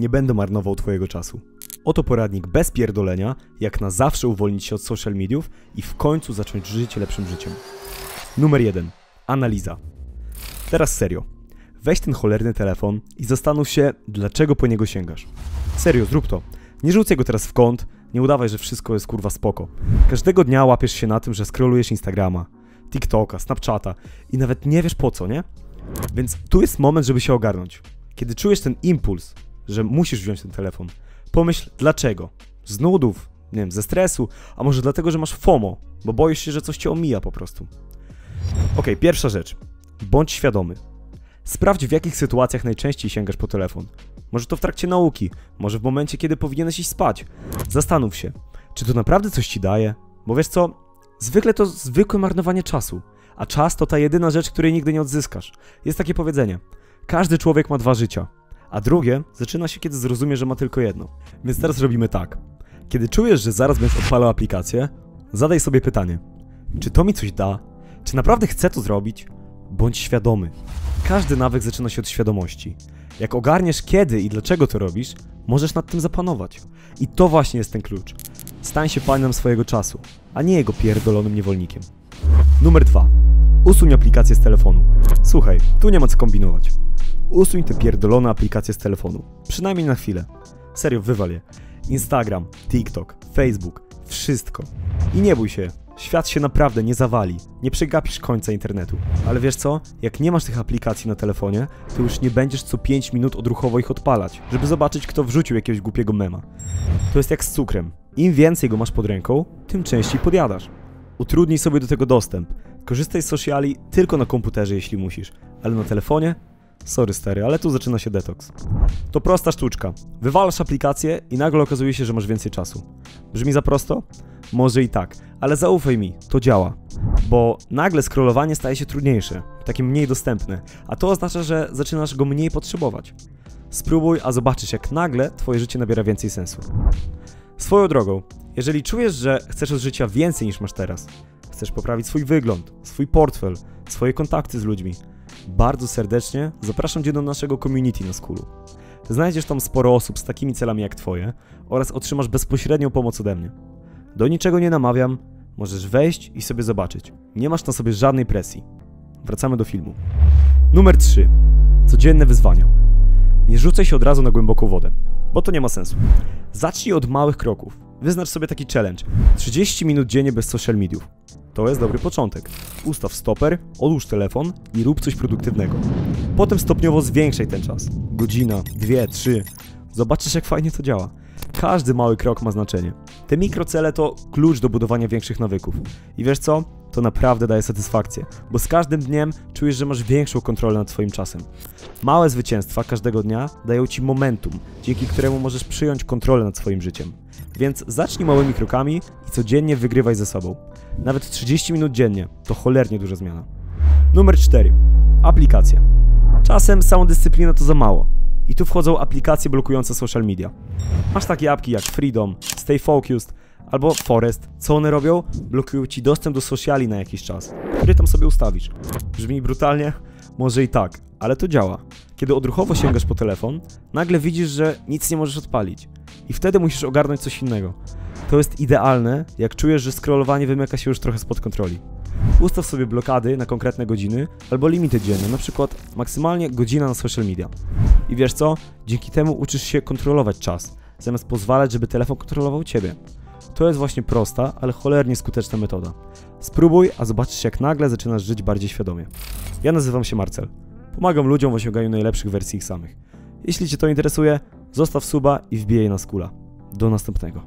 nie będę marnował Twojego czasu. Oto poradnik bez pierdolenia, jak na zawsze uwolnić się od social mediów i w końcu zacząć żyć lepszym życiem. Numer 1. Analiza. Teraz serio. Weź ten cholerny telefon i zastanów się, dlaczego po niego sięgasz. Serio, zrób to. Nie rzucaj go teraz w kąt, nie udawaj, że wszystko jest kurwa spoko. Każdego dnia łapiesz się na tym, że scrollujesz Instagrama, TikToka, Snapchata i nawet nie wiesz po co, nie? Więc tu jest moment, żeby się ogarnąć. Kiedy czujesz ten impuls, że musisz wziąć ten telefon, pomyśl dlaczego. Z nudów, nie wiem, ze stresu, a może dlatego, że masz FOMO, bo boisz się, że coś cię omija po prostu. Ok, pierwsza rzecz. Bądź świadomy. Sprawdź, w jakich sytuacjach najczęściej sięgasz po telefon. Może to w trakcie nauki, może w momencie, kiedy powinieneś iść spać. Zastanów się, czy to naprawdę coś ci daje? Bo wiesz co, zwykle to zwykłe marnowanie czasu, a czas to ta jedyna rzecz, której nigdy nie odzyskasz. Jest takie powiedzenie: każdy człowiek ma dwa życia, a drugie zaczyna się, kiedy zrozumie, że ma tylko jedno. Więc teraz robimy tak. Kiedy czujesz, że zaraz będziesz odpalał aplikację, zadaj sobie pytanie: czy to mi coś da? Czy naprawdę chcę to zrobić? Bądź świadomy. Każdy nawyk zaczyna się od świadomości. Jak ogarniesz kiedy i dlaczego to robisz, możesz nad tym zapanować. I to właśnie jest ten klucz. Stań się panem swojego czasu, a nie jego pierdolonym niewolnikiem. Numer dwa. Usuń aplikację z telefonu. Słuchaj, tu nie ma co kombinować. Usuń te pierdolone aplikacje z telefonu. Przynajmniej na chwilę. Serio, wywal je. Instagram, TikTok, Facebook, wszystko. I nie bój się, Świat się naprawdę nie zawali, nie przegapisz końca internetu. Ale wiesz co? Jak nie masz tych aplikacji na telefonie, to już nie będziesz co 5 minut odruchowo ich odpalać, żeby zobaczyć, kto wrzucił jakiegoś głupiego mema. To jest jak z cukrem. Im więcej go masz pod ręką, tym częściej podjadasz. Utrudnij sobie do tego dostęp. Korzystaj z sociali tylko na komputerze, jeśli musisz, ale na telefonie? Sorry stary, ale tu zaczyna się detoks. To prosta sztuczka. Wywalasz aplikację i nagle okazuje się, że masz więcej czasu. Brzmi za prosto? Może i tak, ale zaufaj mi, to działa. Bo nagle scrollowanie staje się trudniejsze, takie mniej dostępne, a to oznacza, że zaczynasz go mniej potrzebować. Spróbuj, a zobaczysz, jak nagle twoje życie nabiera więcej sensu. Swoją drogą, jeżeli czujesz, że chcesz od życia więcej niż masz teraz, chcesz poprawić swój wygląd, swój portfel, swoje kontakty z ludźmi, bardzo serdecznie zapraszam Cię do naszego community na Skulu. Znajdziesz tam sporo osób z takimi celami jak Twoje oraz otrzymasz bezpośrednią pomoc ode mnie. Do niczego nie namawiam, możesz wejść i sobie zobaczyć. Nie masz na sobie żadnej presji. Wracamy do filmu. Numer 3. Codzienne wyzwania. Nie rzucaj się od razu na głęboką wodę, bo to nie ma sensu. Zacznij od małych kroków. Wyznacz sobie taki challenge. 30 minut dziennie bez social mediów. To jest dobry początek. Ustaw stoper, odłóż telefon i rób coś produktywnego. Potem stopniowo zwiększaj ten czas. Godzina, dwie, trzy. Zobaczysz jak fajnie to działa. Każdy mały krok ma znaczenie. Te mikrocele to klucz do budowania większych nawyków. I wiesz co? To naprawdę daje satysfakcję, bo z każdym dniem czujesz, że masz większą kontrolę nad swoim czasem. Małe zwycięstwa każdego dnia dają ci momentum, dzięki któremu możesz przyjąć kontrolę nad swoim życiem. Więc zacznij małymi krokami i codziennie wygrywaj ze sobą. Nawet 30 minut dziennie to cholernie duża zmiana. Numer 4. Aplikacje. Czasem samodyscyplina to za mało. I tu wchodzą aplikacje blokujące social media. Masz takie apki jak Freedom, Stay Focused albo Forest. Co one robią? Blokują ci dostęp do sociali na jakiś czas, który tam sobie ustawisz. Brzmi brutalnie? Może i tak, ale to działa. Kiedy odruchowo sięgasz po telefon, nagle widzisz, że nic nie możesz odpalić. I wtedy musisz ogarnąć coś innego. To jest idealne, jak czujesz, że scrollowanie wymyka się już trochę spod kontroli. Ustaw sobie blokady na konkretne godziny albo limity dzienne, na przykład maksymalnie godzina na social media. I wiesz co? Dzięki temu uczysz się kontrolować czas, zamiast pozwalać, żeby telefon kontrolował ciebie. To jest właśnie prosta, ale cholernie skuteczna metoda. Spróbuj, a zobaczysz jak nagle zaczynasz żyć bardziej świadomie. Ja nazywam się Marcel. Pomagam ludziom w osiąganiu najlepszych wersji ich samych. Jeśli Cię to interesuje, zostaw suba i wbijaj na skula. Do następnego.